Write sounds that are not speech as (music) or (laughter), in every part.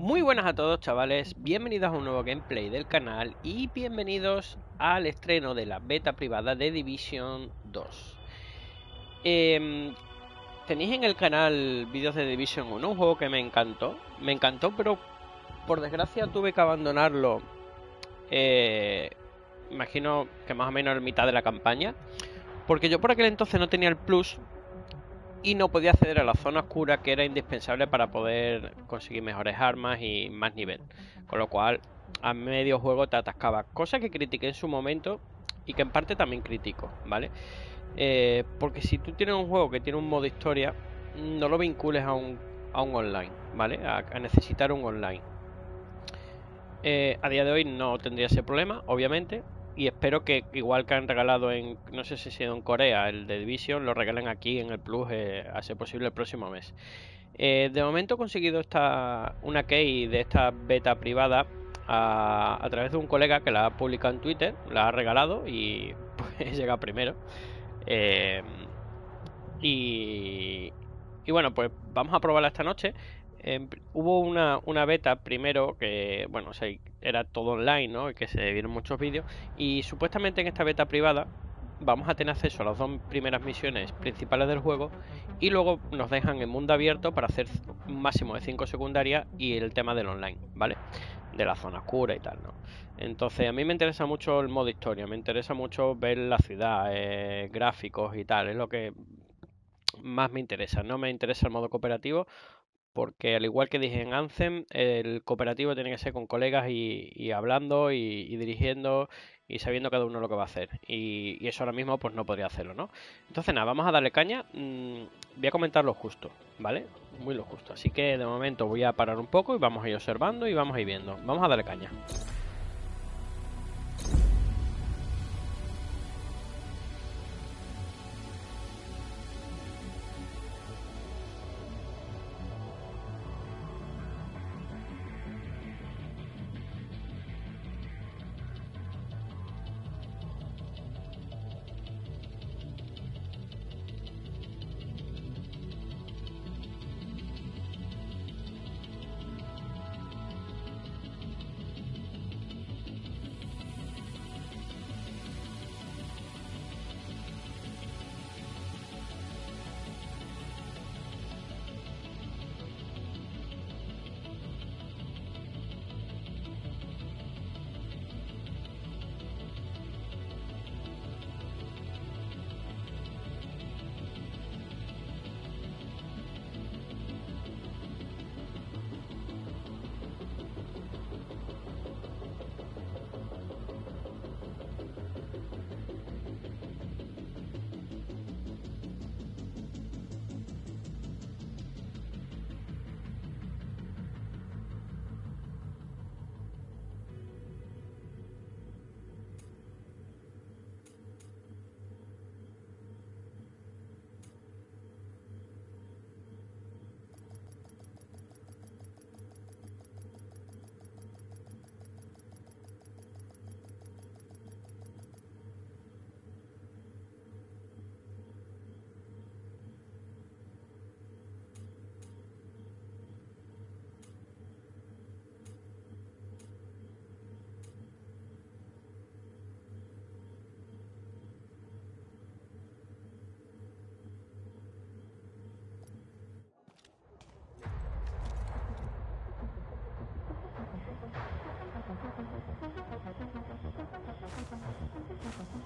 Muy buenas a todos chavales, bienvenidos a un nuevo gameplay del canal y bienvenidos al estreno de la beta privada de Division 2. Em, tenéis en el canal vídeos de Division 1, un juego que me encantó, me encantó pero por desgracia tuve que abandonarlo, eh, imagino que más o menos en mitad de la campaña, porque yo por aquel entonces no tenía el plus y no podía acceder a la zona oscura que era indispensable para poder conseguir mejores armas y más nivel. Con lo cual, a medio juego te atascaba. Cosa que critiqué en su momento y que en parte también critico, ¿vale? Eh, porque si tú tienes un juego que tiene un modo historia, no lo vincules a un, a un online, ¿vale? A, necesitar un online. Eh, a día de hoy no tendría ese problema, obviamente, y espero que igual que han regalado en, no sé si ha sido en Corea, el de Division, lo regalen aquí en el Plus eh, a ser posible el próximo mes. Eh, de momento he conseguido esta, una key de esta beta privada a, través de un colega que la ha publicado en Twitter, la ha regalado y (laughs) pues, he llegado primero. Eh, y, y bueno, pues vamos a probarla esta noche. Hubo una, beta primero que, bueno, era todo online, ¿no? Y que se vieron muchos vídeos. Y supuestamente en esta beta privada vamos a tener acceso a las dos primeras misiones principales del juego y luego nos dejan en mundo abierto para hacer un máximo de 5 secundarias y el tema del online, ¿vale? De la zona oscura y tal, ¿no? Entonces a mí me interesa mucho el modo historia, me interesa mucho ver la ciudad, eh, gráficos y tal, es lo que más me interesa, no me interesa el modo cooperativo porque al igual que dije en Anthem, el cooperativo tiene que ser con colegas y, hablando y, dirigiendo y sabiendo cada uno lo que va a hacer. Y, eso ahora mismo pues no podría hacerlo, ¿no? Entonces nada, vamos a darle caña. Mm, voy a comentar lo justo, ¿vale? Muy lo justo. Así que de momento voy a parar un poco y vamos a ir observando y vamos a ir viendo. Vamos a darle caña.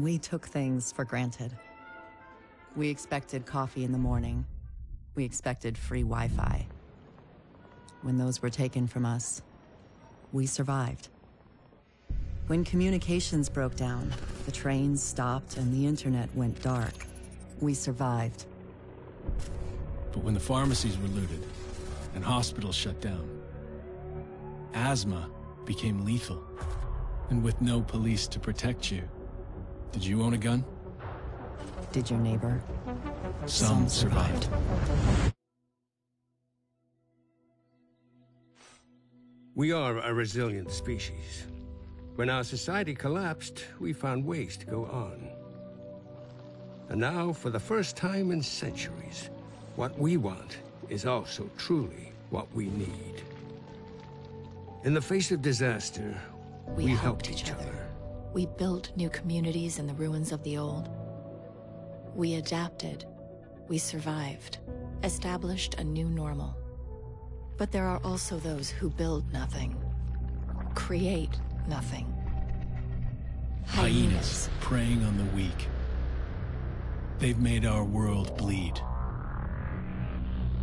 We took things for granted. We expected coffee in the morning. We expected free Wi-Fi. When those were taken from us, we survived. When communications broke down, the trains stopped and the internet went dark, We survived. But when the pharmacies were looted and hospitals shut down, asthma became lethal. And with no police to protect you, did you own a gun? Did your neighbor? Some, survived. We are a resilient species. When our society collapsed, we found ways to go on. And now, for the first time in centuries, what we want is also truly what we need. In the face of disaster, We, we, helped each other. We built new communities in the ruins of the old. We adapted. We survived. Established a new normal. But there are also those who build nothing. Create nothing. Hyenas preying on the weak. They've made our world bleed.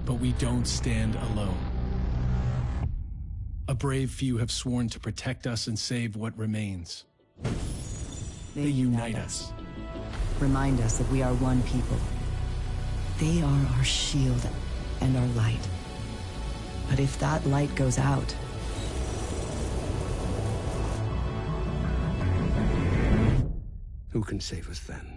But we don't stand alone. A brave few have sworn to protect us and save what remains. They unite us. Remind us that we are one people. They are our shield and our light. But if that light goes out, Who can save us then?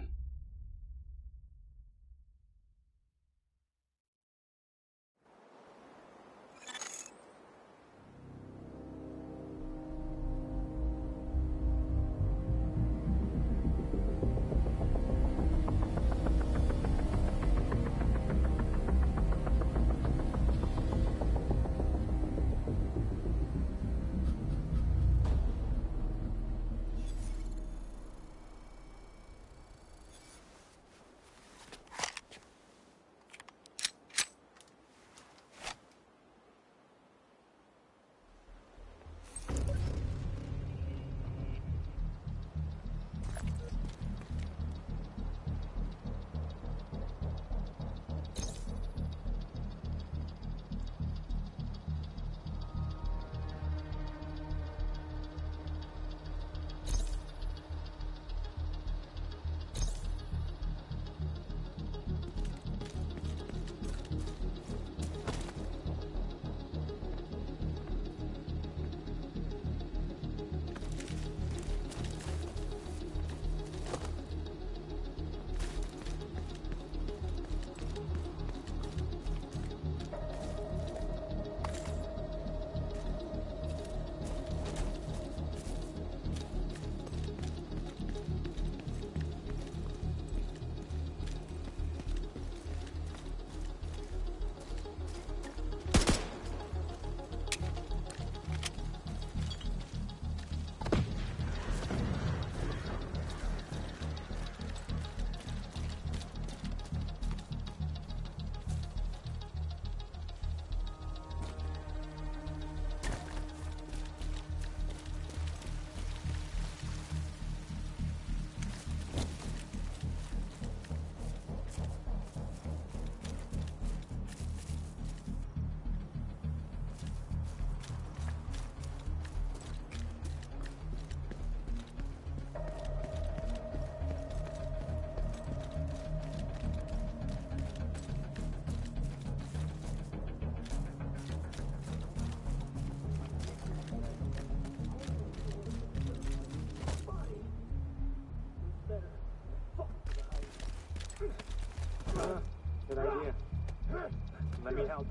Let me help.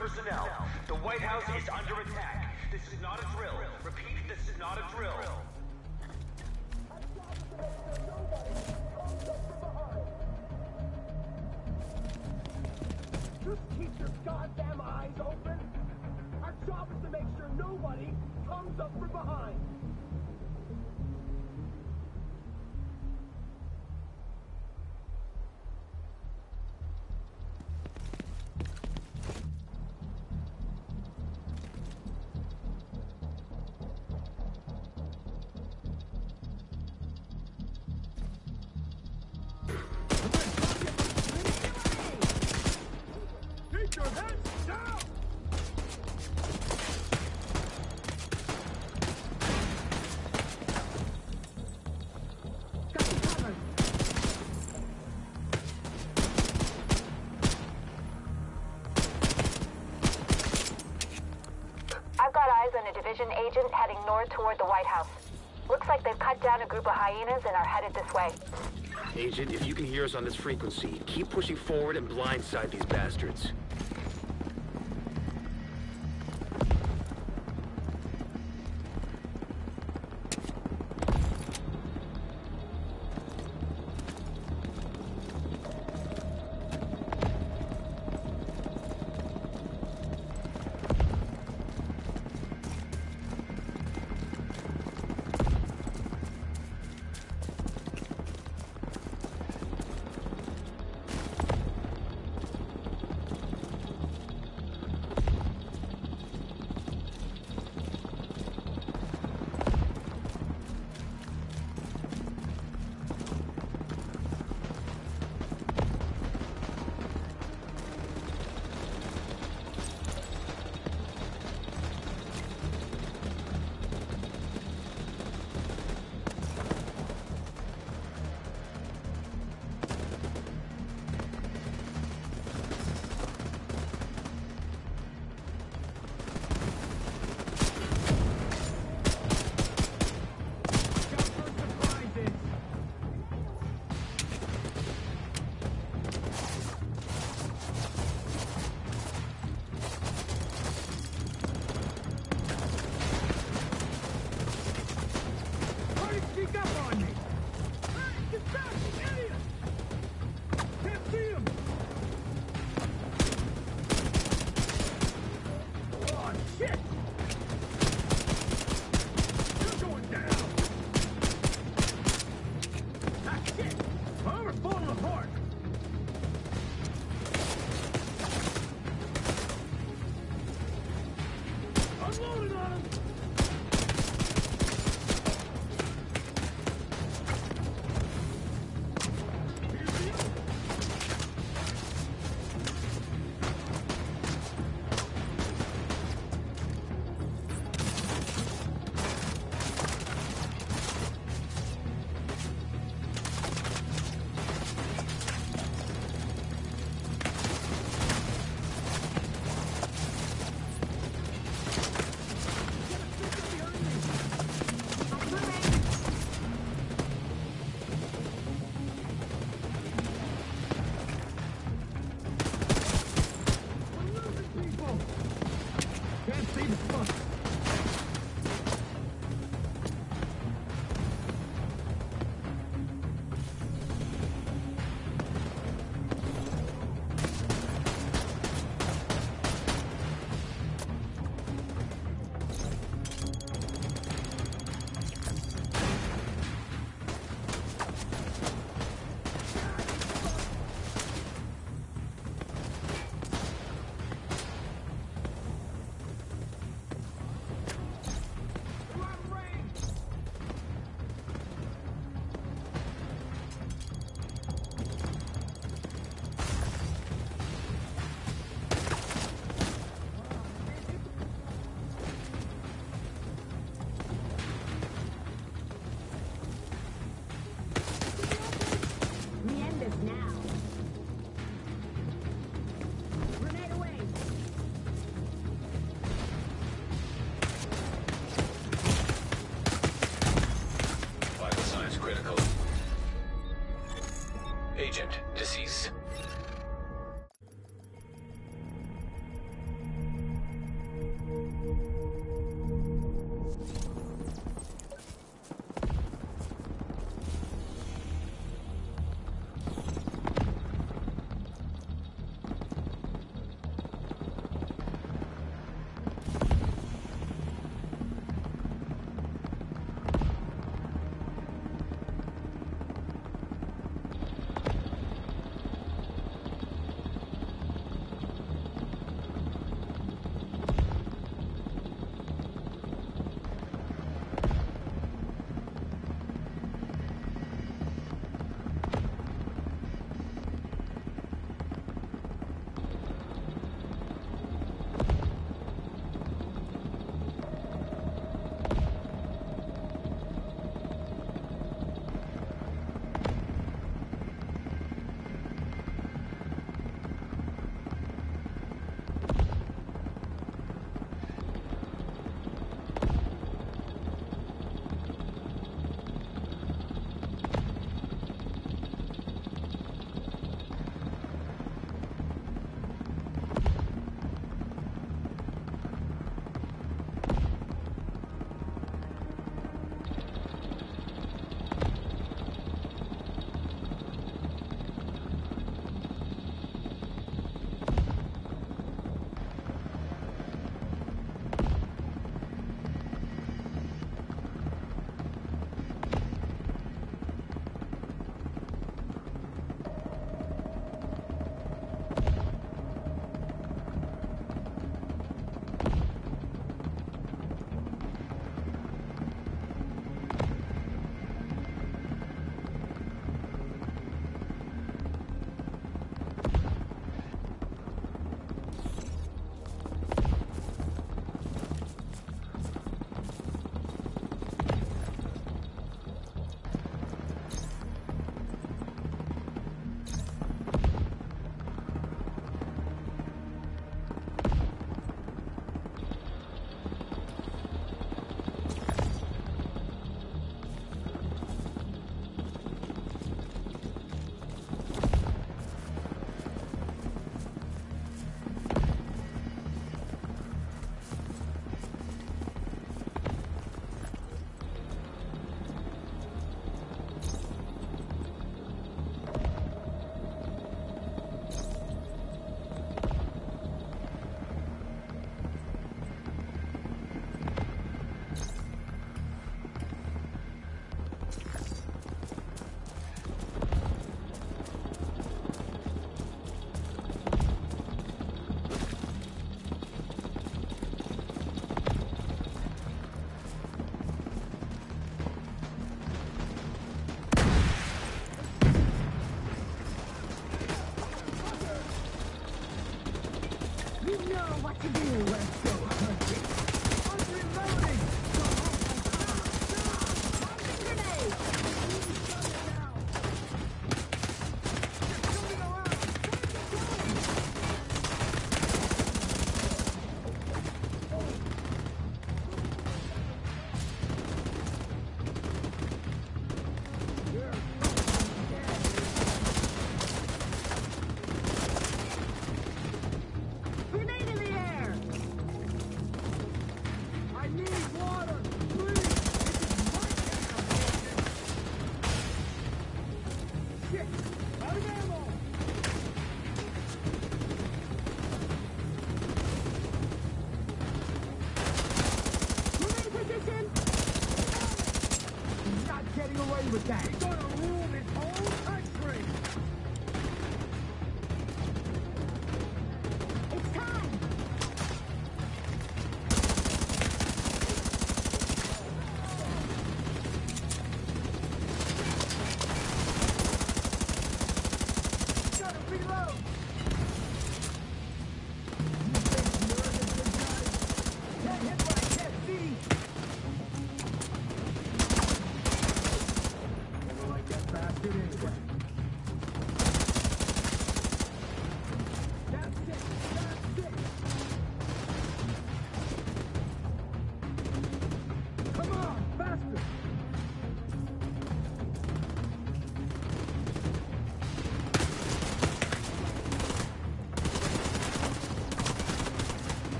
Personnel. The White House is under attack. This is not a drill. Repeat, this is not a drill. Just keep your goddamn north toward the White House. Looks like they've cut down a group of hyenas and are headed this way. Agent, if you can hear us on this frequency, keep pushing forward and blindside these bastards.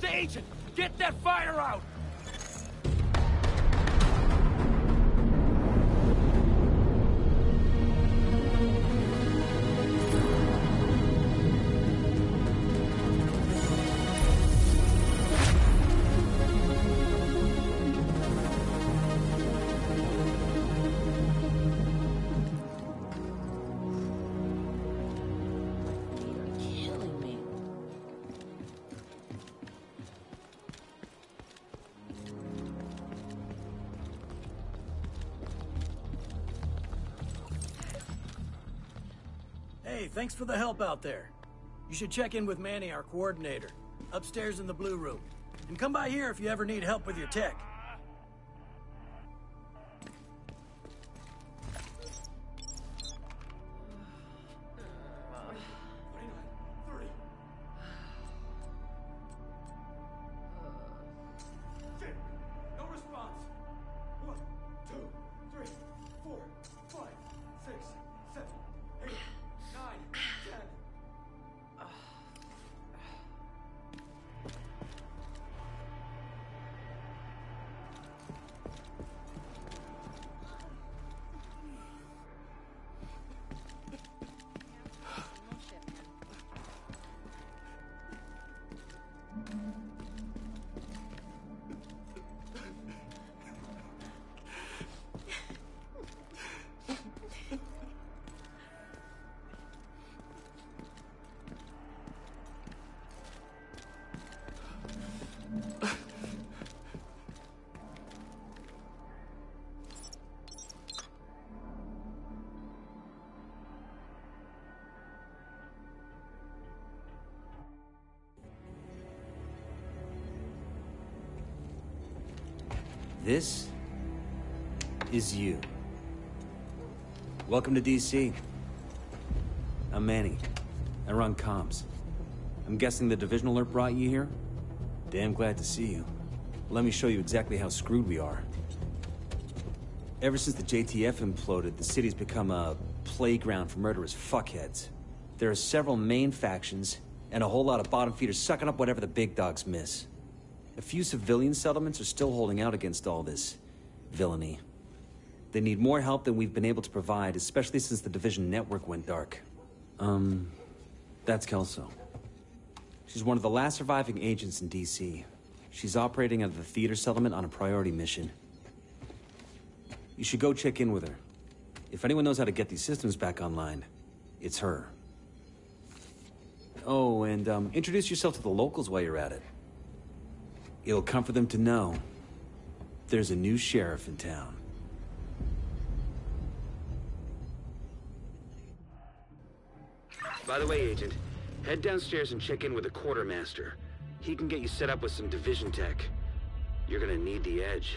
There's the agent! Get that fire out! Thanks for the help out there. You should check in with Manny, our coordinator, upstairs in the blue room. And come by here if you ever need help with your tech. This is you. Welcome to DC. I'm Manny. I run comms. I'm guessing the division alert brought you here? Damn glad to see you. Let me show you exactly how screwed we are. Ever since the JTF imploded, the city's become a playground for murderous fuckheads. There are several main factions, and a whole lot of bottom feeders sucking up whatever the big dogs miss. A few civilian settlements are still holding out against all this villainy. They need more help than we've been able to provide, especially since the Division network went dark. Um, that's Kelso. She's one of the last surviving agents in DC. She's operating out of the theater settlement on a priority mission. You should go check in with her. If anyone knows how to get these systems back online, it's her. Oh, and um, introduce yourself to the locals while you're at it. It'll comfort them to know there's a new sheriff in town. By the way, Agent, head downstairs and check in with the quartermaster. He can get you set up with some division tech. You're gonna need the edge.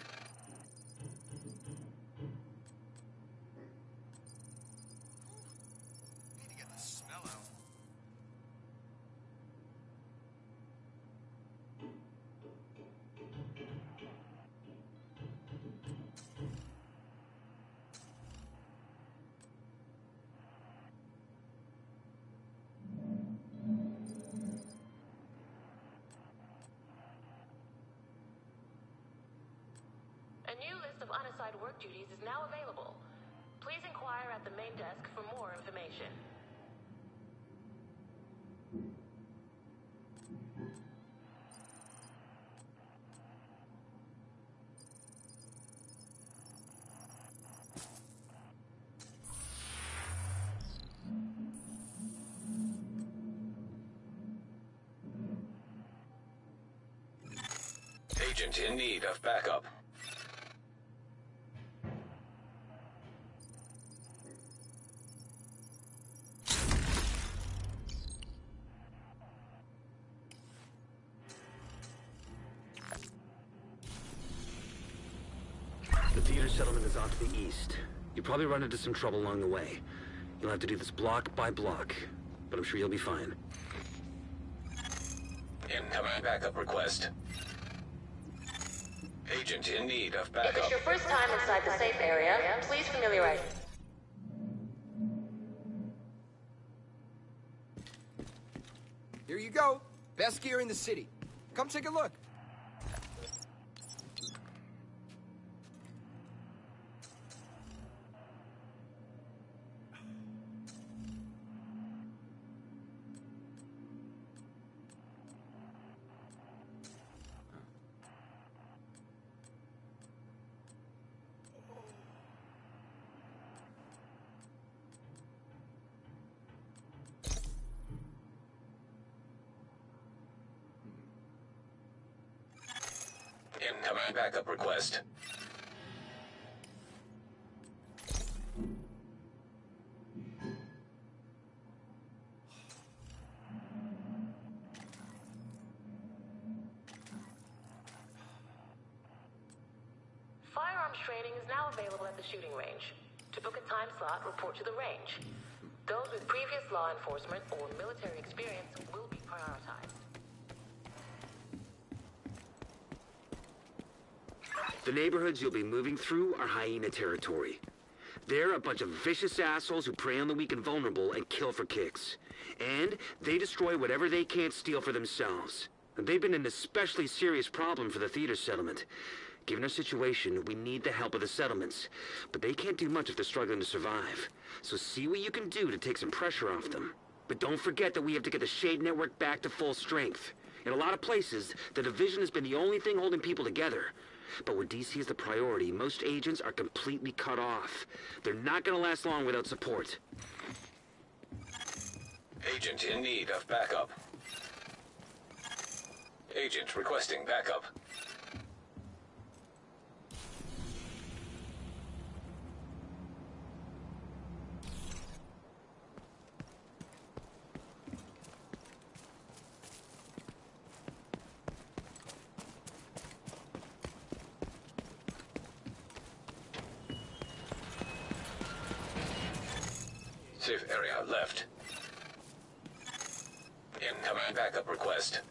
Agent in need of backup. The theater settlement is off to the east. You probably run into some trouble along the way. You'll have to do this block by block, but I'm sure you'll be fine. Incoming backup request. Agent in need of If it's your first time inside the safe area, please familiarize. Here you go. Best gear in the city. Come take a look. Shooting range. To book a time slot, report to the range. Those with previous law enforcement or military experience will be prioritized. The neighborhoods you'll be moving through are hyena territory. They're a bunch of vicious assholes who prey on the weak and vulnerable and kill for kicks. And they destroy whatever they can't steal for themselves. They've been an especially serious problem for the theater settlement. Given our situation, we need the help of the settlements. But they can't do much if they're struggling to survive. So see what you can do to take some pressure off them. But don't forget that we have to get the Shade Network back to full strength. In a lot of places, the Division has been the only thing holding people together. But where DC is the priority, most agents are completely cut off. They're not gonna last long without support. Agent in need of backup. Agent requesting backup. Safe area left. Incoming backup request.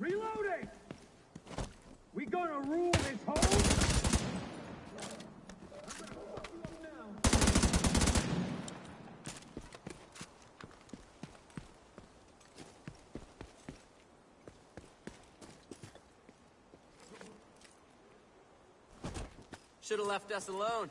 Reloading! We gonna rule this hole? Should have left us alone.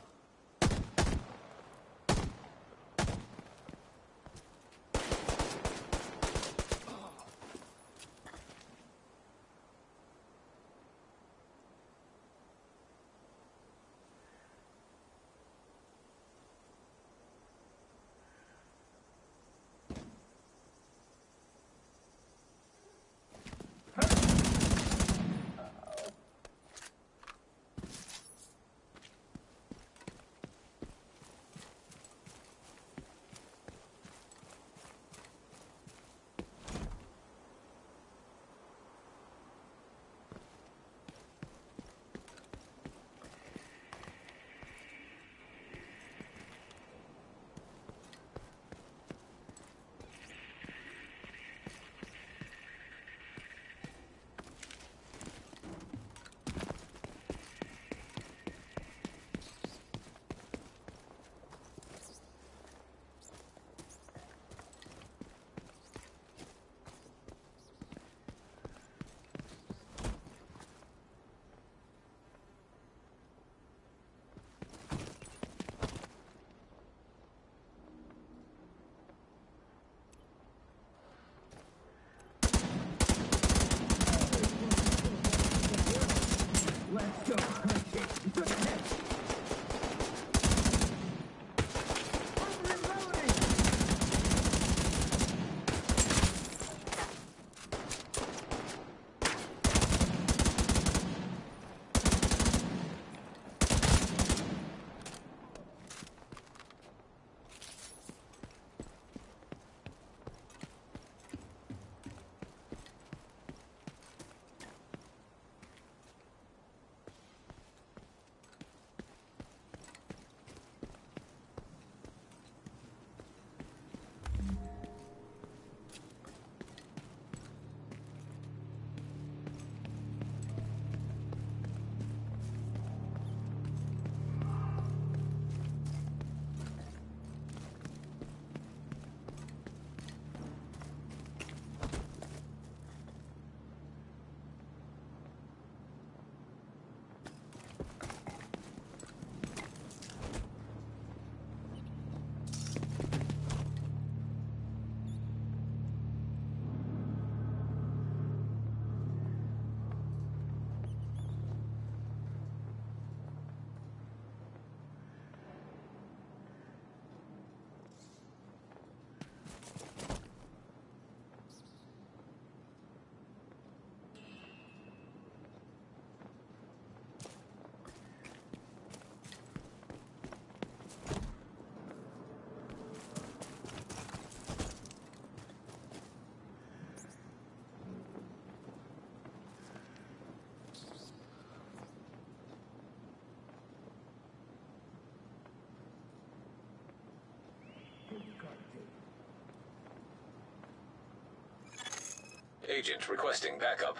Agent requesting backup.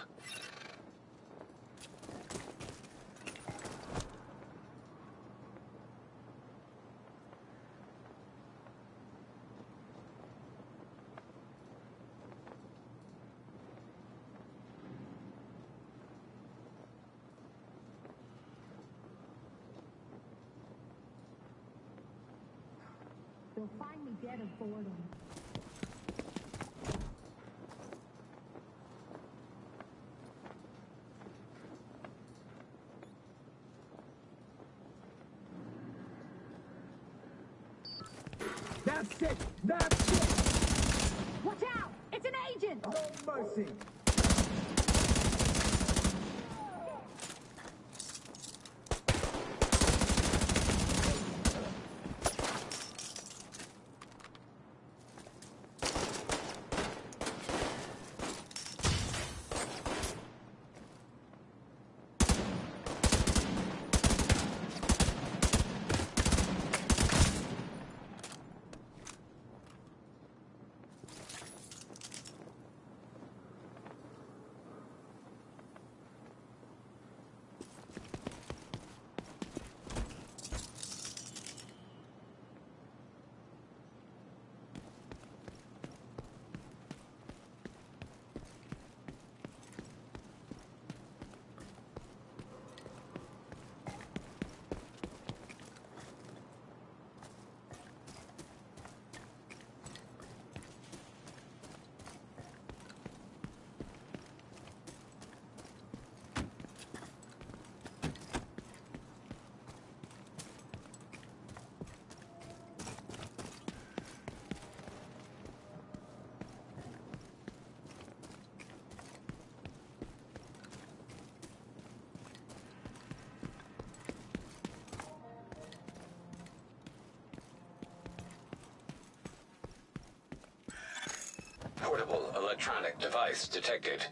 They'll find me dead of boredom. That's it! That's it! Watch out! It's an agent! No mercy! Portable electronic device detected.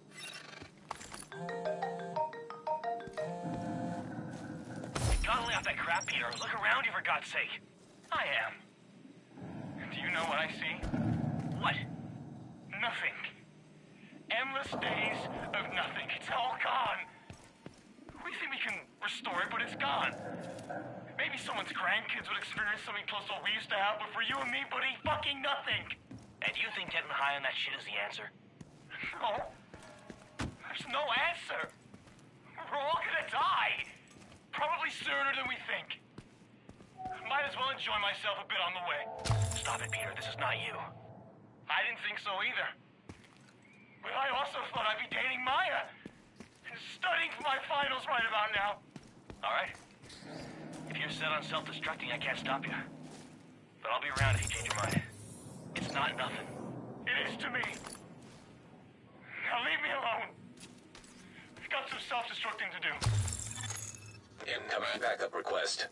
Gotta lay off that crap, Peter. Look around you, for God's sake. I am. Do you know what I see? What? Nothing. Endless days of nothing. It's all gone. We think we can restore it, but it's gone. Maybe someone's grandkids would experience something close to what we used to have, but for you and me, buddy, fucking nothing. And you think getting high on that shit is the answer? No. There's no answer. We're all gonna die. Probably sooner than we think. Might as well enjoy myself a bit on the way. Stop it, Peter. This is not you. I didn't think so either. But I also thought I'd be dating Maya. And studying for my finals right about now. All right. If you're set on self-destructing, I can't stop you. But I'll be around if you change your mind. Not nothing. It is to me. Now leave me alone. I've got some self-destructing to do. Incoming backup request.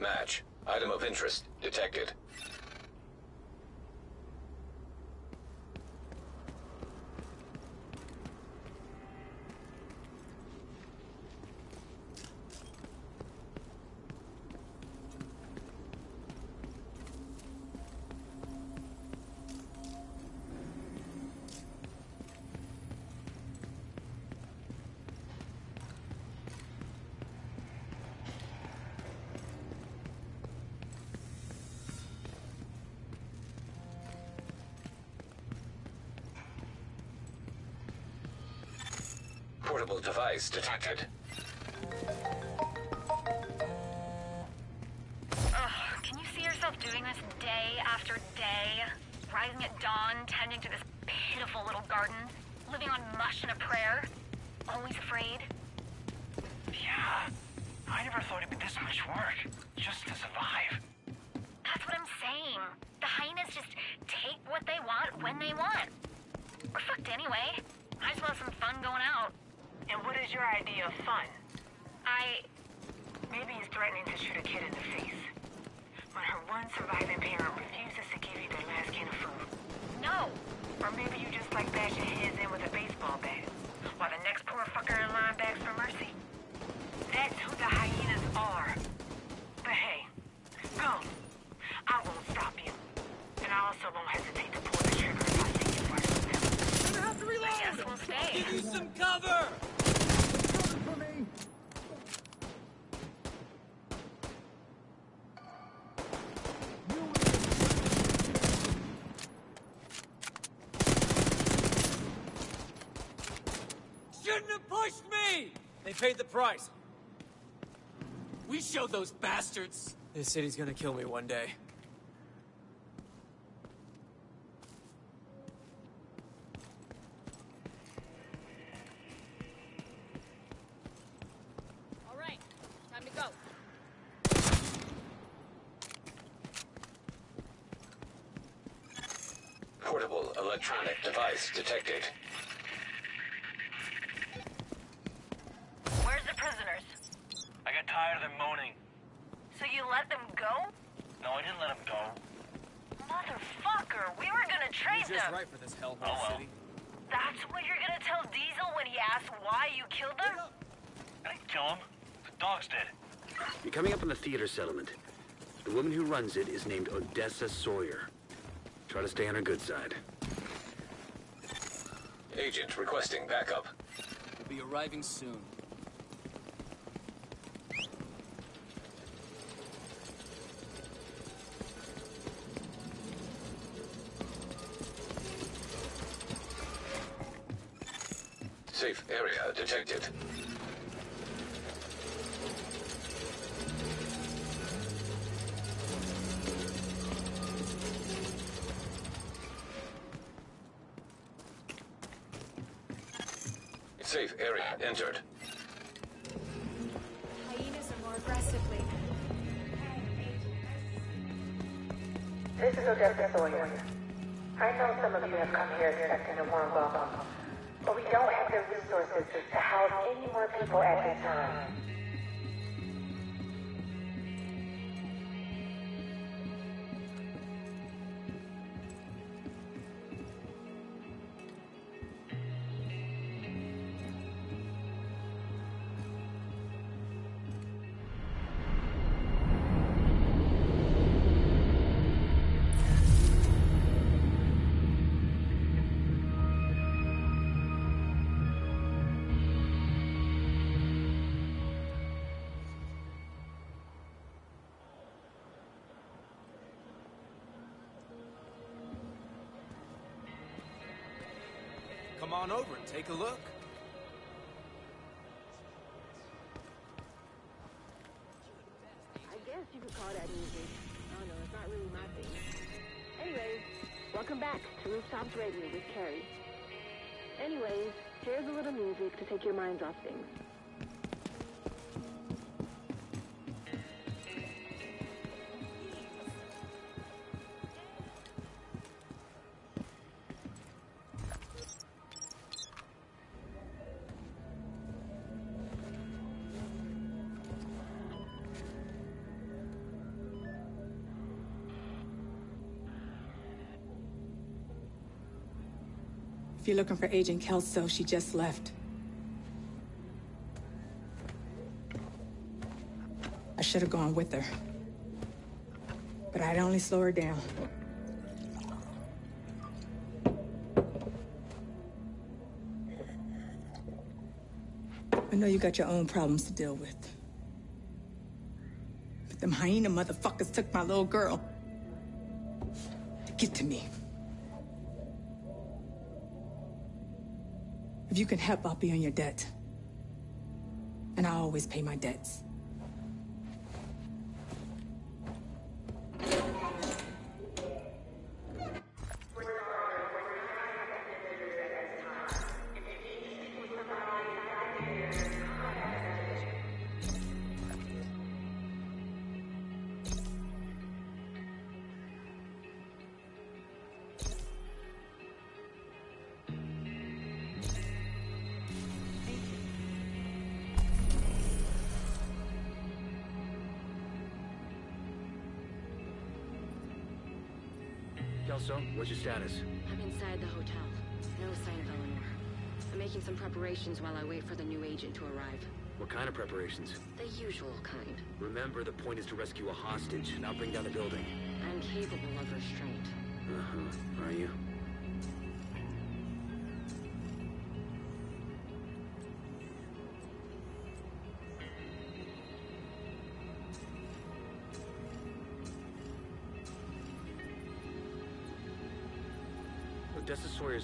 Match. Item of interest detected. Portable detected. Ugh, can you see yourself doing this day after day? Rising at dawn, tending to this pitiful little garden, living on mush and a prayer? Always afraid? Yeah. I never thought it'd be this much work. Just to survive. That's what I'm saying. The hyenas just take what they want when they want. Is your idea of fun? I... Maybe he's threatening to shoot a kid in the face. When her one surviving parent refuses to give you their last can of food. No! Or maybe you just like bashing heads in with a baseball bat. While the next poor fucker in line begs for mercy. That's who the hyenas are. But hey, go. I won't stop you. And I also won't hesitate to pull the trigger if I see you worse with them. Gonna have to reload! I guess we'll stay. Give you some cover! Shouldn't have pushed me! They paid the price. We showed those bastards. This city's gonna kill me one day. All right, time to go. Portable electronic device detected. Where's the prisoners? I got tired of them moaning. So you let them go? No, I didn't let them go. Motherfucker, we were gonna trade You're them. right for this hellhole Oh, well. city. That's what you're gonna tell Diesel when he asks why you killed them? I didn't kill them. The dogs did. You're coming up on the theater settlement. The woman who runs it is named Odessa Sawyer. Try to stay on her good side. Agent requesting backup. We'll be arriving soon. Safe area detected. On over and take a look. I guess you could call that music. I don't know, it's not really my thing. Welcome back to Rooftops Radio with Carrie. Anyways, here's a little music to take your minds off things. You're looking for Agent Kelso, she just left. I should have gone with her. But I'd only slow her down. I know you got your own problems to deal with. But them hyena motherfuckers took my little girl. Get to me. If you can help, I'll be on your debt. And I always pay my debts. What's your status? I'm inside the hotel. No sign of Eleanor. I'm making some preparations while I wait for the new agent to arrive. What kind of preparations? The usual kind. Remember, the point is to rescue a hostage, not bring down the building. I'm capable of restraint. Uh-huh. Are you?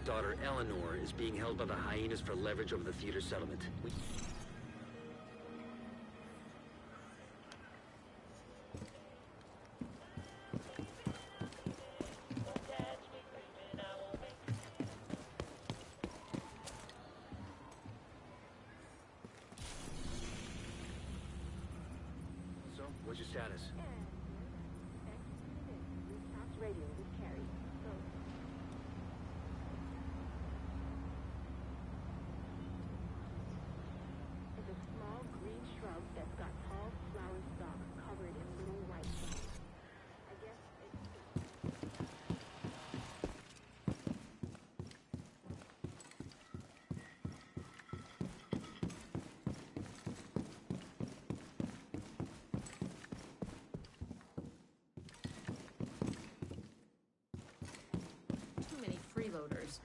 Daughter, Eleanor, is being held by the hyenas for leverage over the theater settlement. We So, what's your status? Radio with Carrie. It's a small green shrub that's got tall flower stalks covered in little white flowers. I guess it's... Too many freeloaders.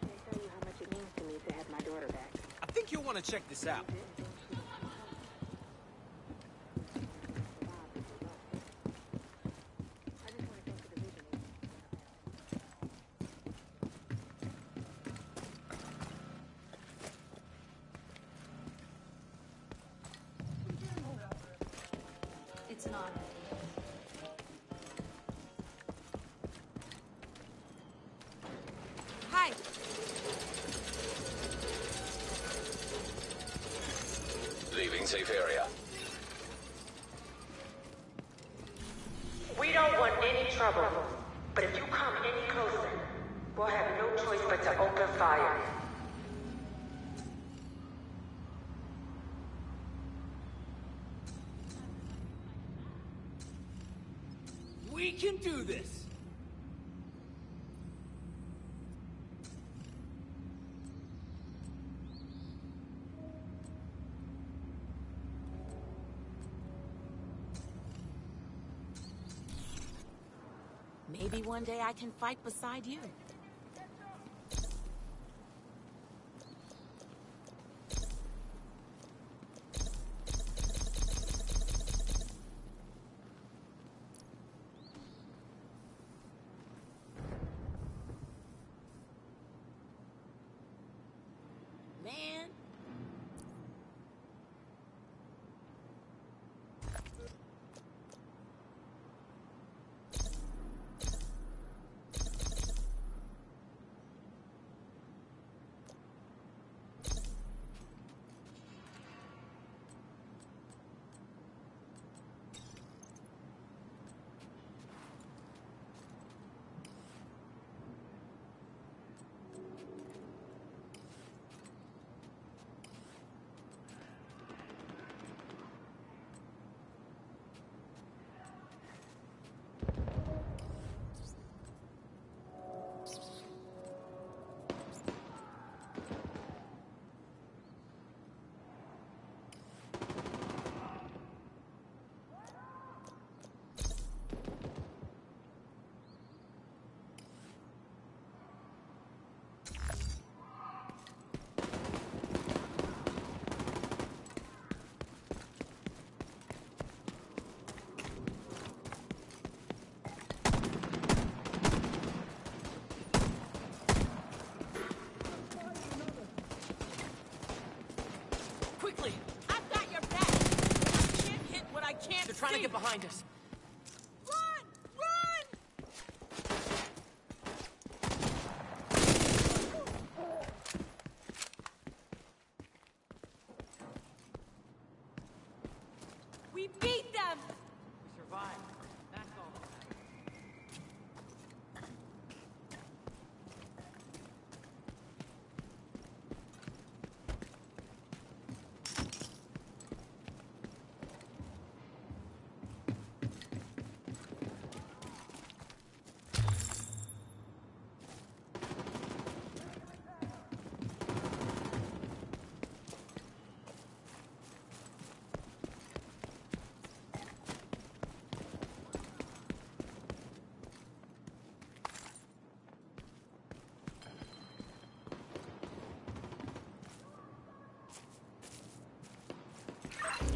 Can't tell you how much it means to me to have my daughter back. I think you'll want to check this out. We'll have no choice but to open fire. We can do this. Maybe one day I can fight beside you. trying to get behind us.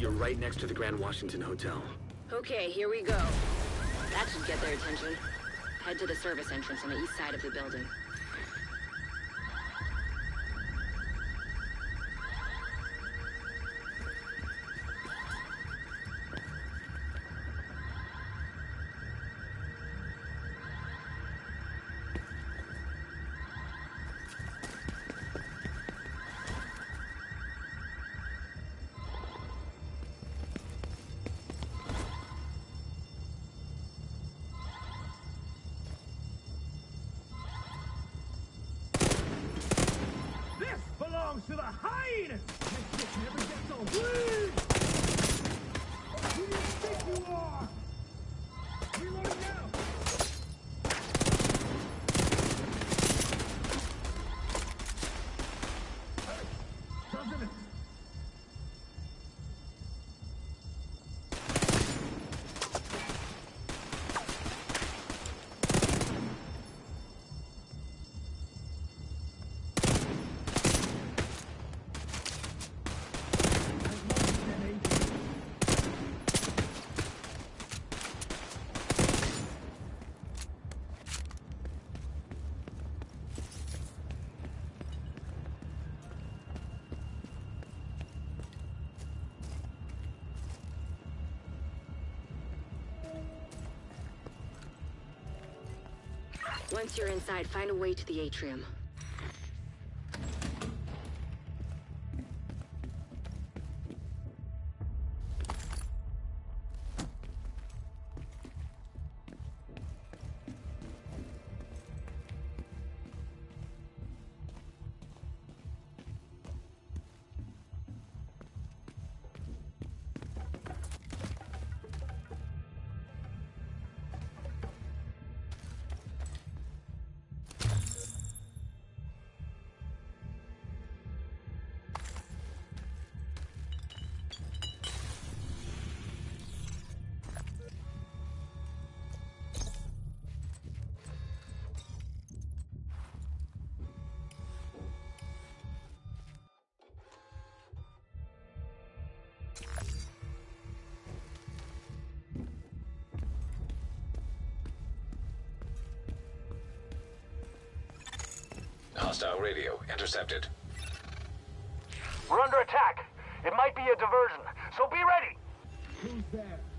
You're right next to the Grand Washington Hotel. Okay, here we go. That should get their attention. Head to the service entrance on the east side of the building. Once you're inside, find a way to the atrium. Hostile radio intercepted. We're under attack. It might be a diversion, so be ready. Who's there?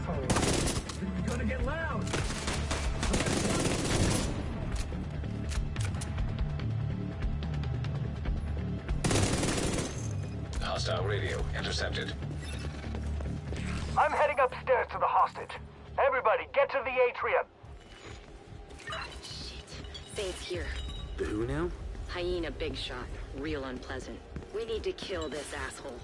One of these assholes. It's gonna get loud. Hostile radio intercepted. I'm heading upstairs to the hostage. Everybody, get to the atrium. Faith's here. The who now? Hyena big shot. Real unpleasant. We need to kill this asshole.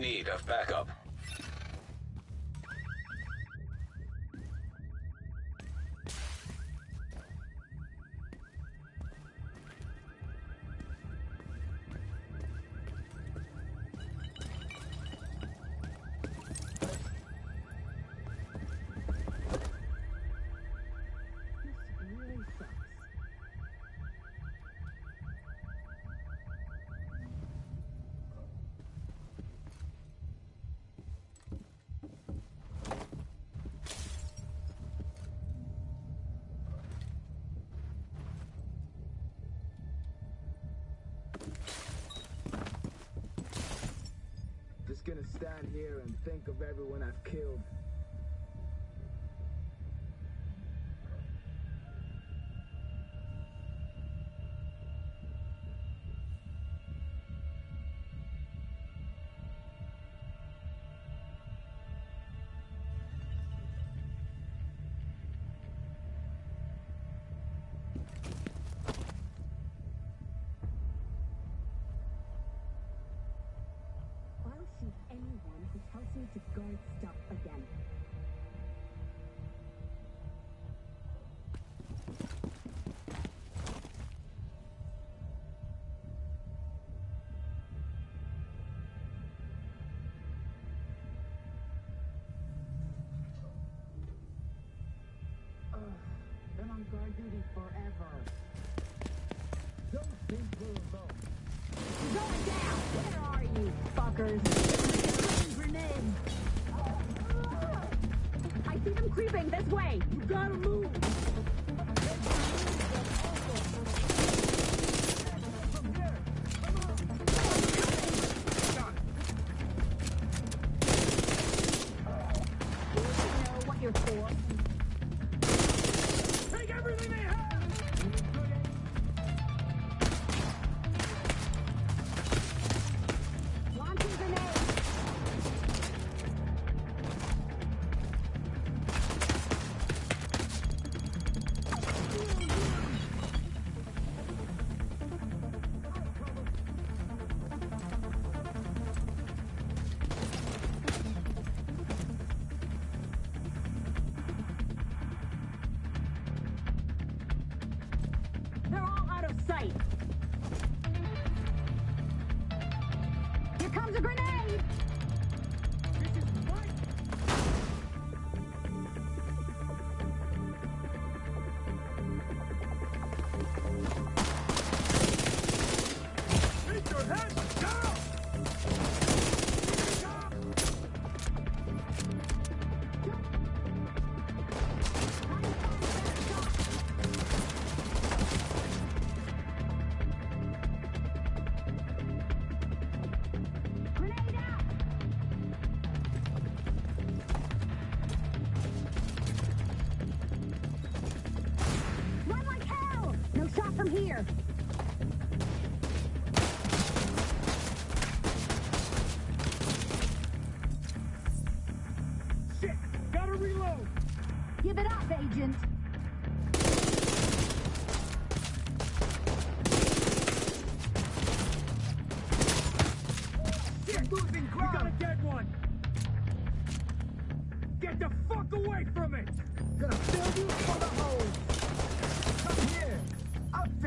Need of backup. Just gonna stand here and think of everyone I've killed. Me to guard stuff again. Guard duty forever. Don't think we're alone. Going down! Where are you, fuckers? Grenade! I see them creeping this way! You gotta move!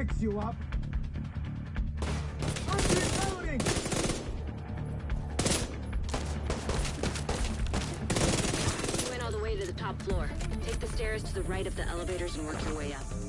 Fix you up. I'm reloading. You went all the way to the top floor. Take the stairs to the right of the elevators and work your way up.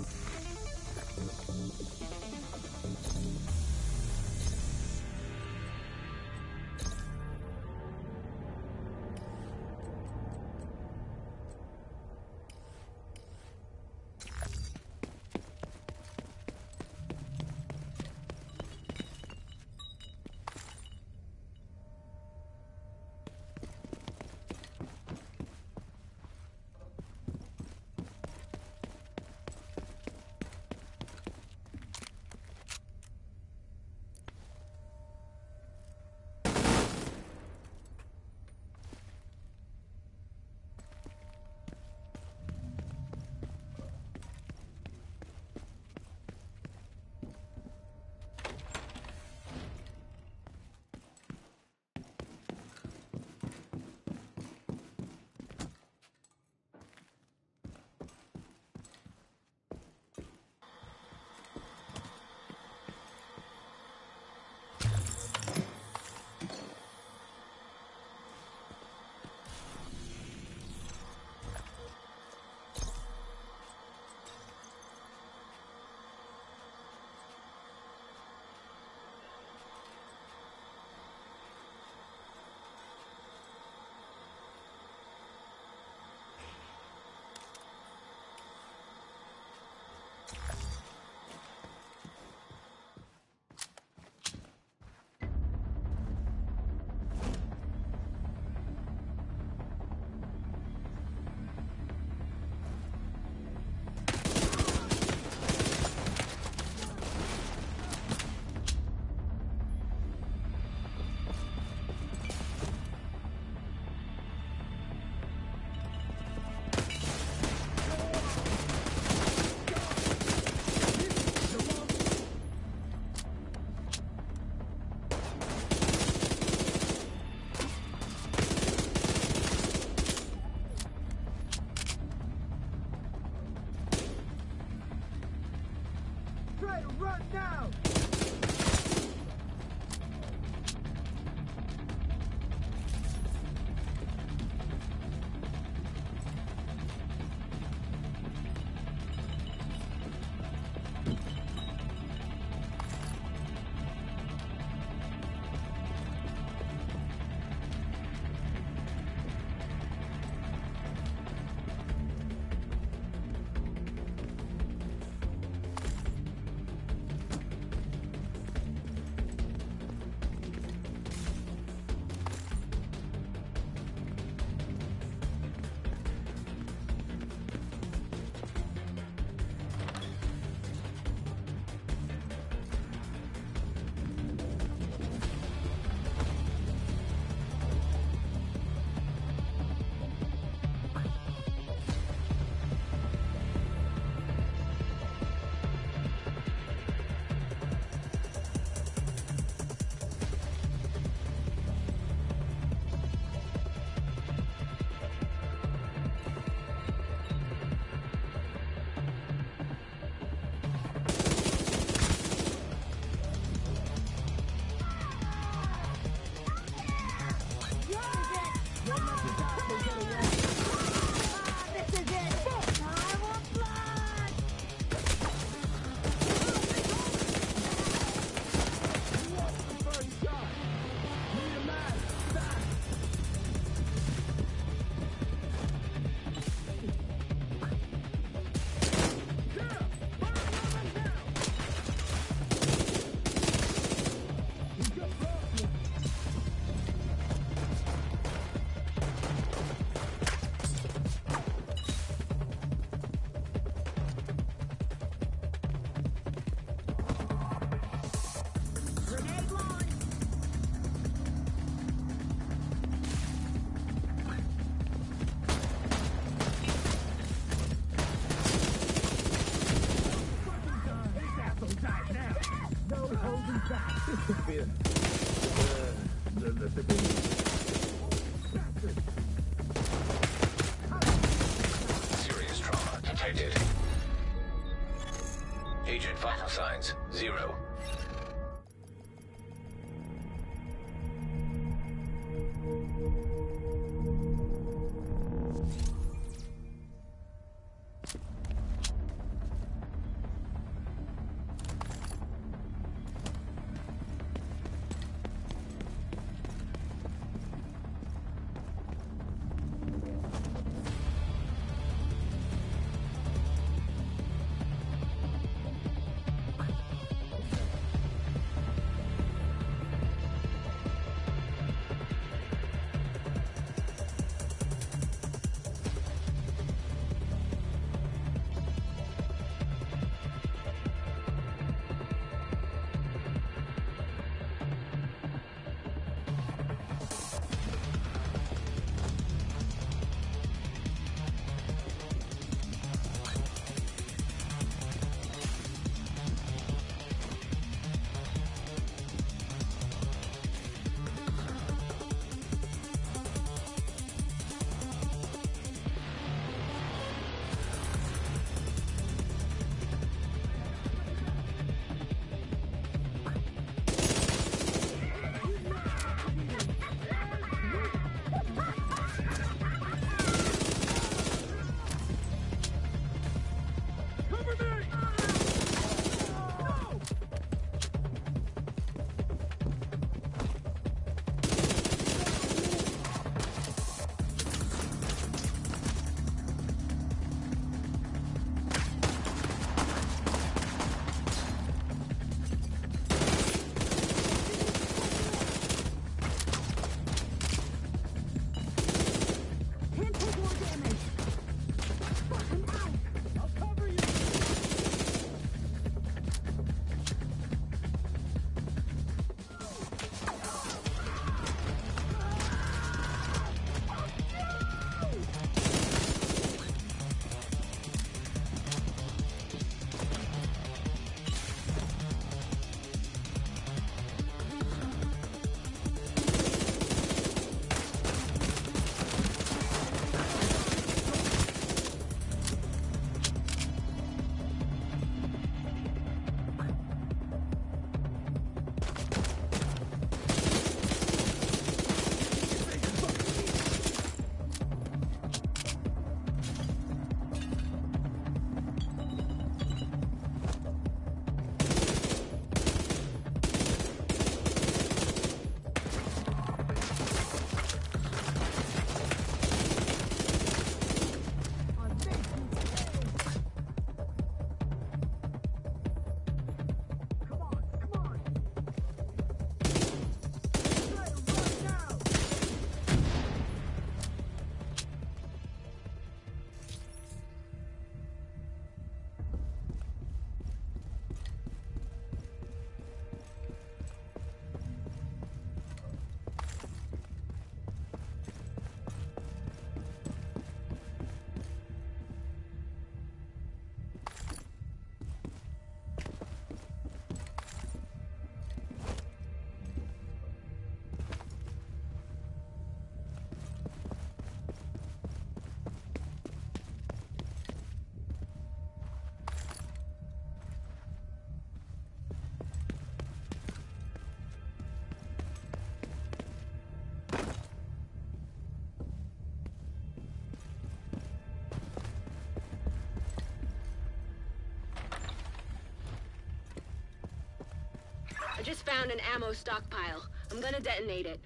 Just found an ammo stockpile. I'm gonna detonate it.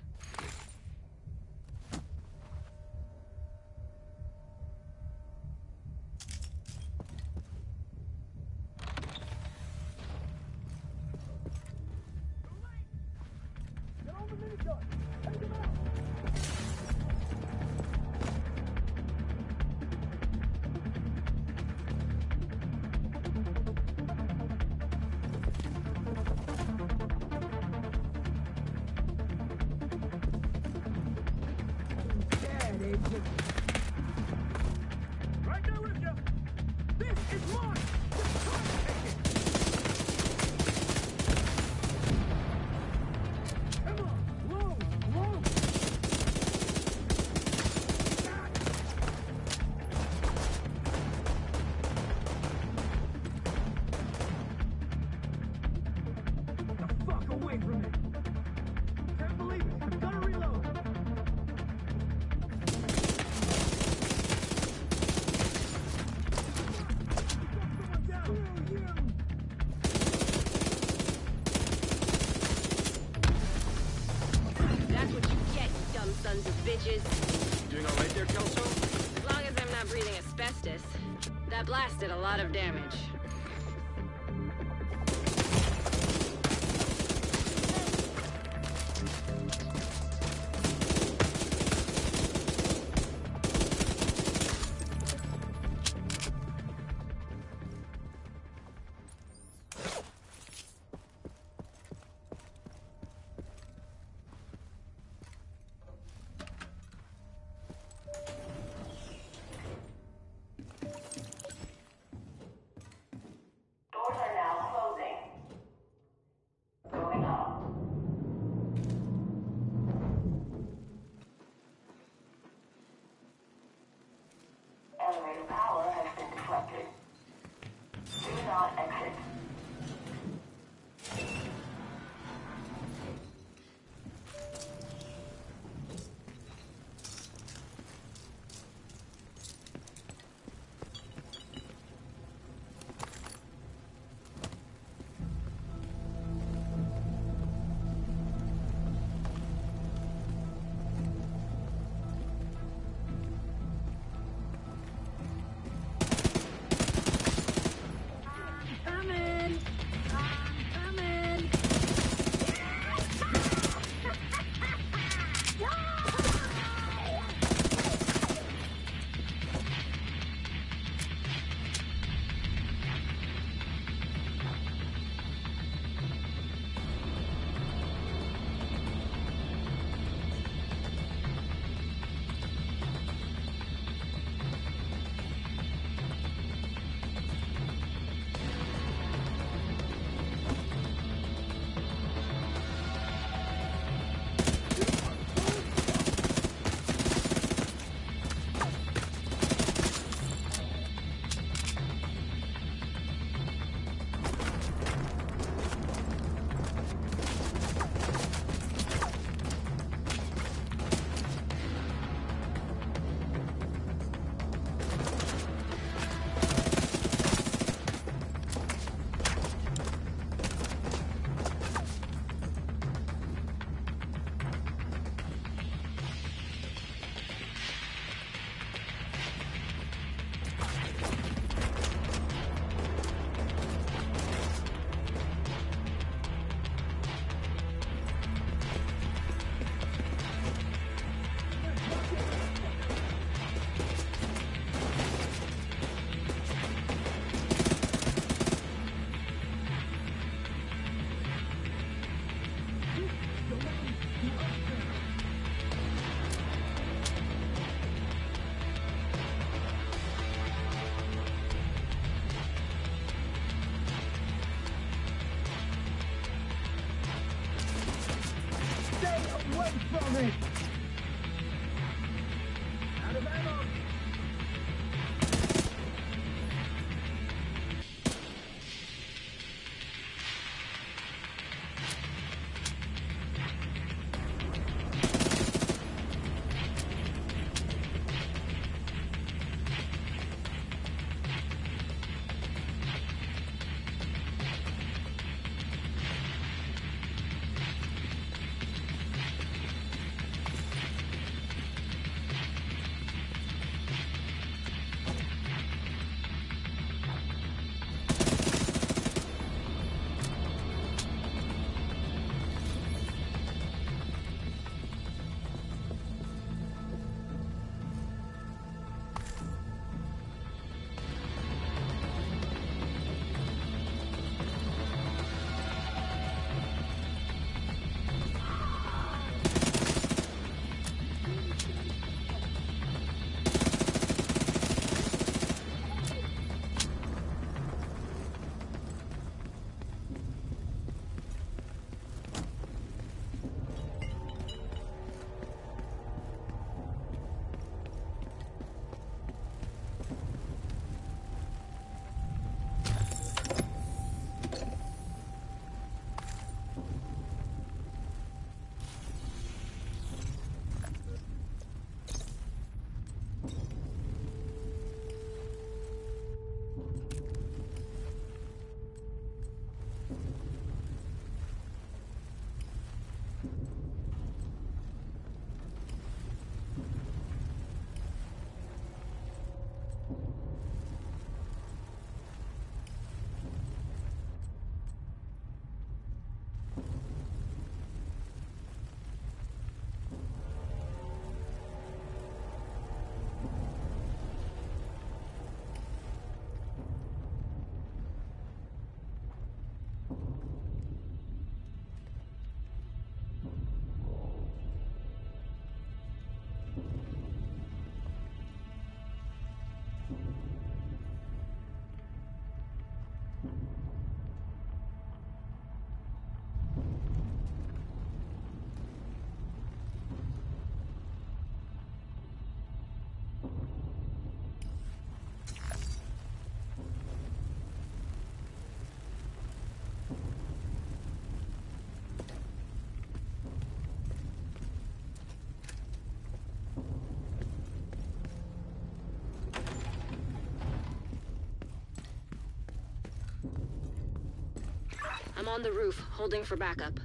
I'm on the roof, holding for backup.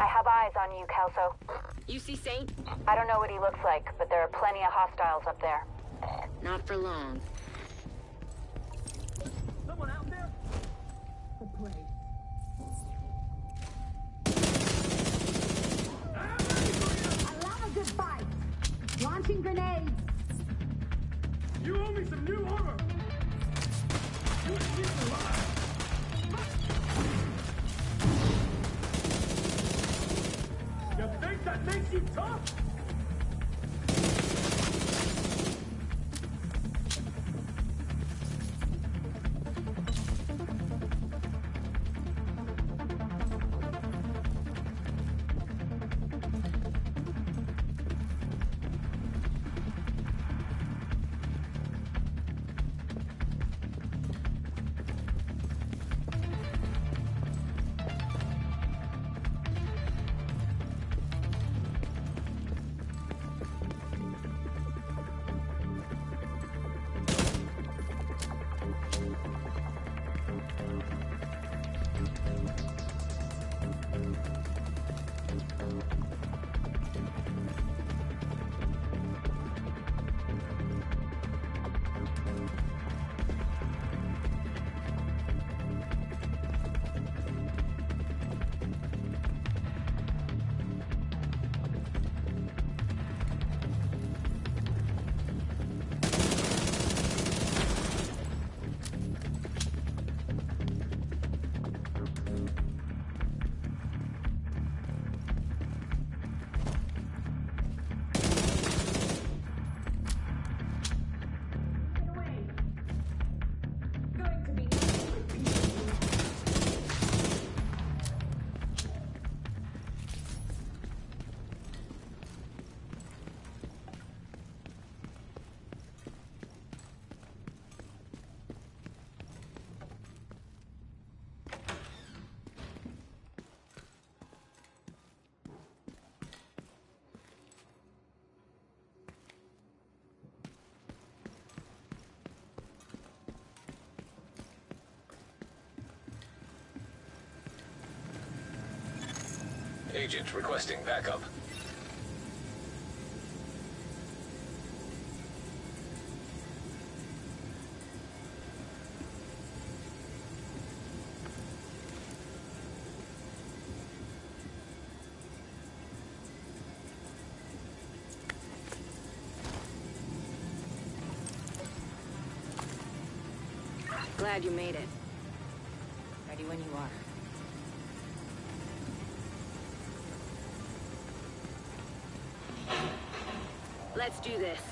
I have eyes on you, Kelso. You see Saint? I don't know what he looks like, but there are plenty of hostiles up there. Not for long. Agent requesting backup. Glad you made it. Ready when you are. Let's do this.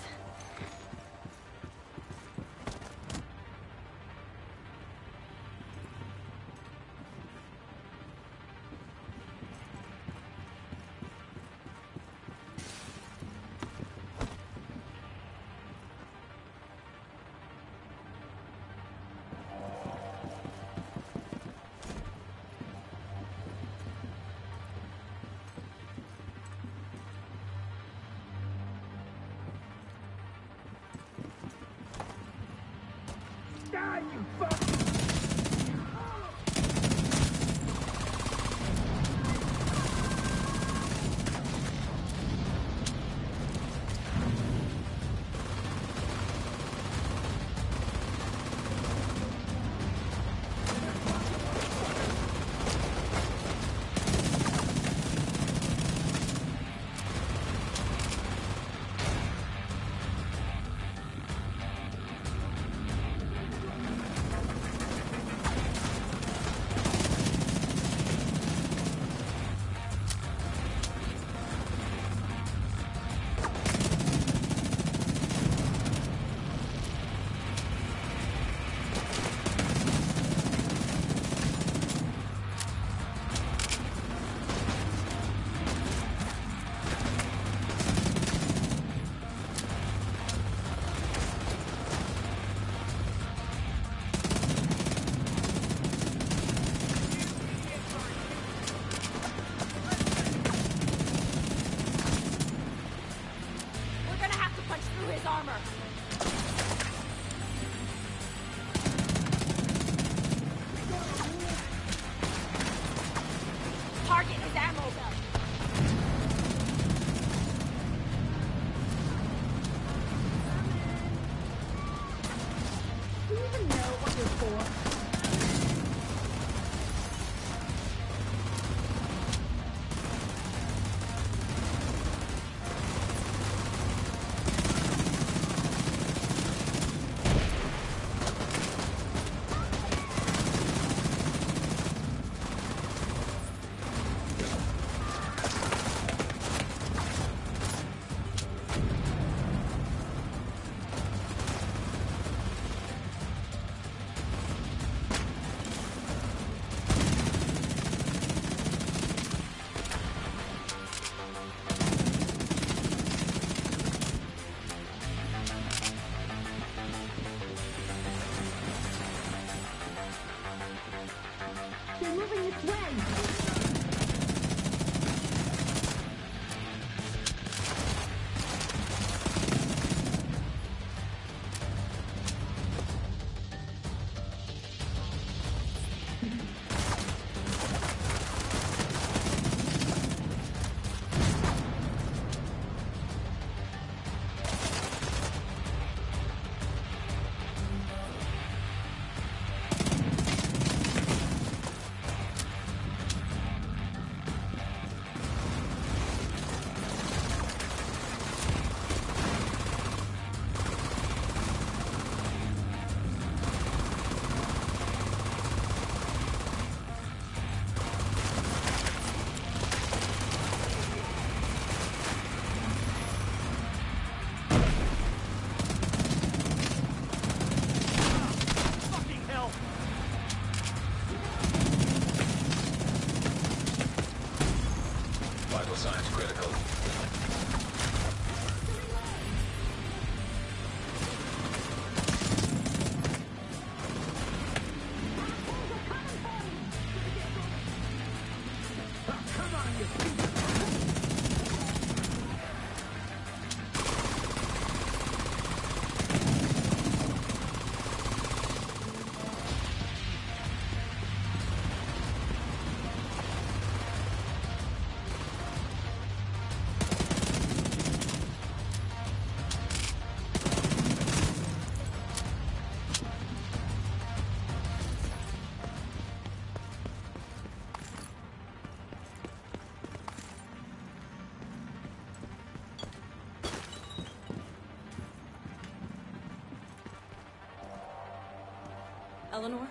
Eleanor?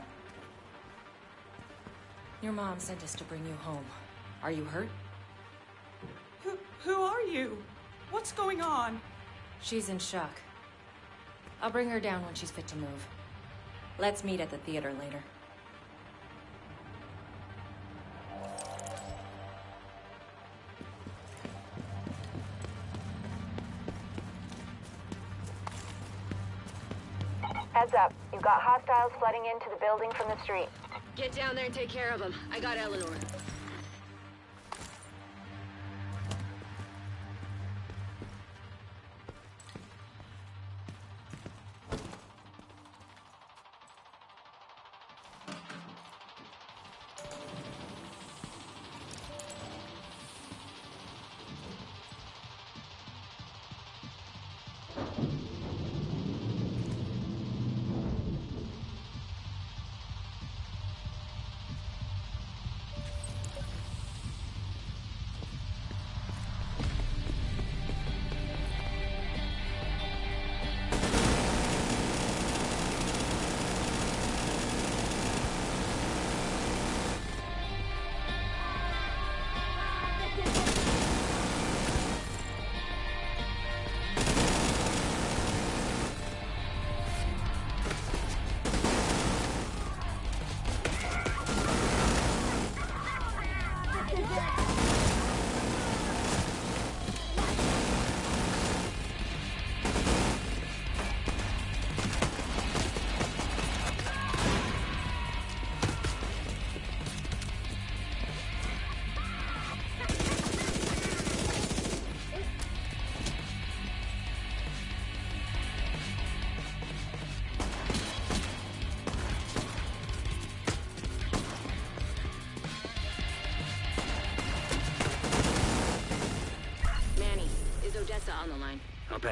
Your mom sent us to bring you home. Are you hurt? Who, who are you? What's going on? She's in shock. I'll bring her down when she's fit to move. Let's meet at the theater later. Got hostiles flooding into the building from the street. Get down there and take care of them. I got Eleanor.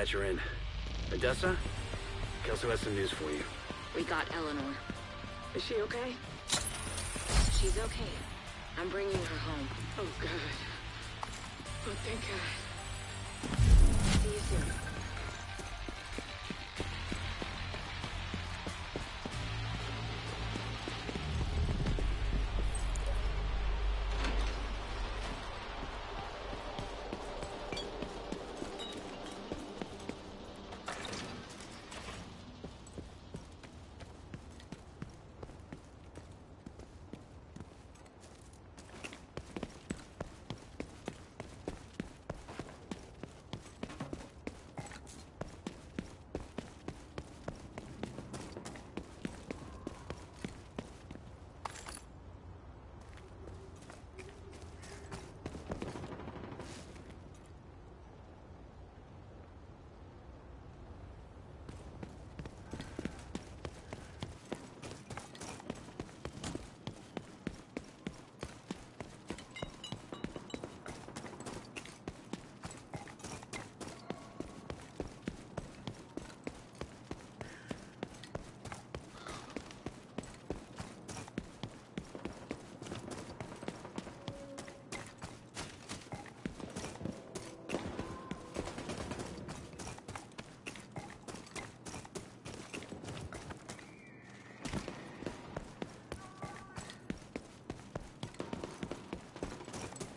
Line? I'll her in. Odessa? Kelso has some news for you. We got Eleanor. Is she okay? She's okay. I'm bringing her home. Oh, God. Oh, thank God. See you soon.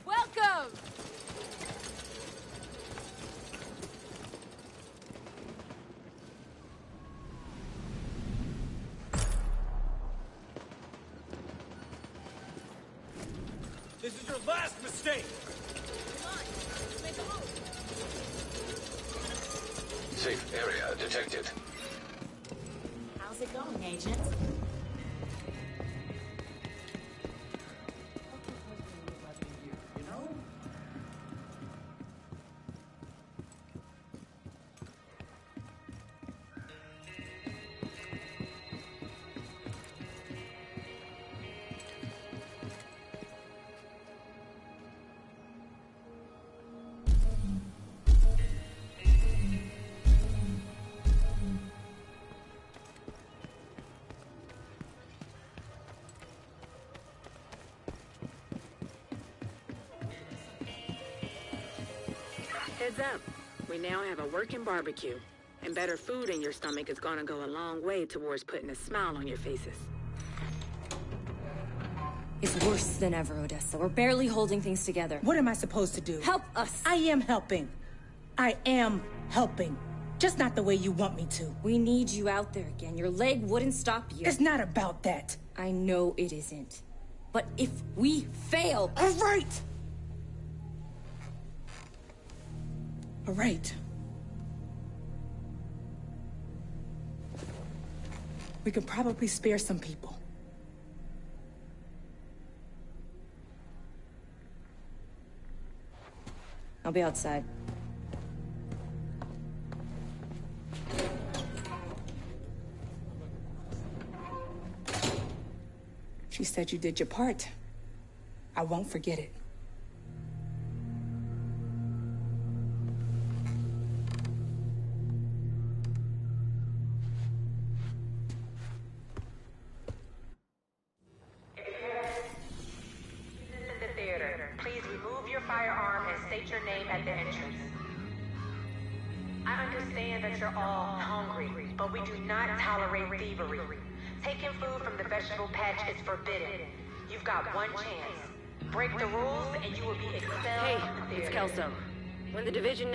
Welcome! This is your last mistake! Safe area detected. How's it going, Agent? We now have a working barbecue. And better food in your stomach is gonna go a long way towards putting a smile on your faces. It's worse than ever, Odessa. We're barely holding things together. What am I supposed to do? Help us! I am helping. I am helping. Just not the way you want me to. We need you out there again. Your leg wouldn't stop you. It's not about that. I know it isn't. But if we fail... All right! All right. We could probably spare some people. I'll be outside. She said you did your part. I won't forget it.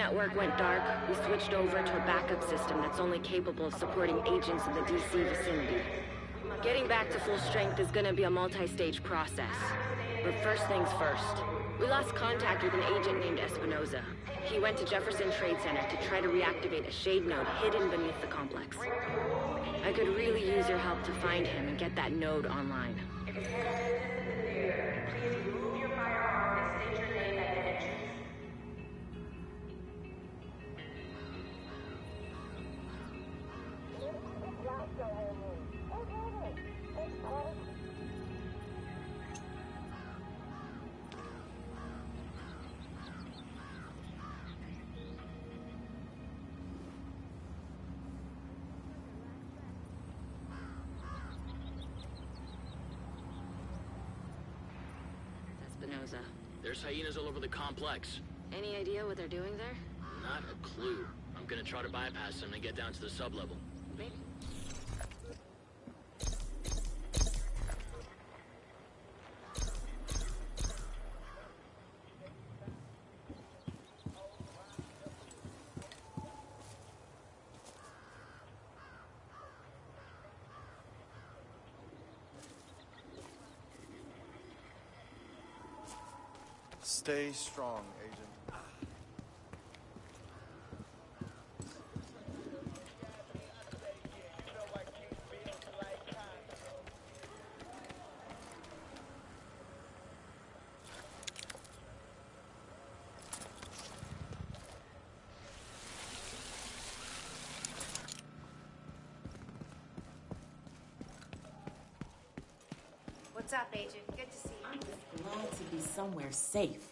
Network went dark, we switched over to a backup system that's only capable of supporting agents in the DC vicinity. Getting back to full strength is gonna be a multi-stage process. But first things first. We lost contact with an agent named Espinoza. He went to Jefferson Trade Center to try to reactivate a shade node hidden beneath the complex. I could really use your help to find him and get that node online. There's hyenas all over the complex. Any idea what they're doing there? Not a clue. I'm gonna try to bypass them and get down to the sublevel. Maybe. Stay strong, Agent. What's up, Agent? Good to see you. I'm just glad to be somewhere safe.